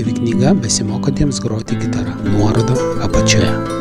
interaktyvi knyga besimokantiems groti gitara. Nuoroda apačioje.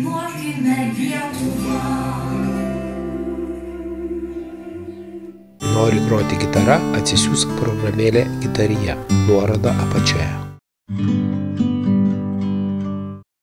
dainuokime Lietuvą. Nori groti gitarą, atsisiųsk programėlę gitarija, nuoroda apačioje.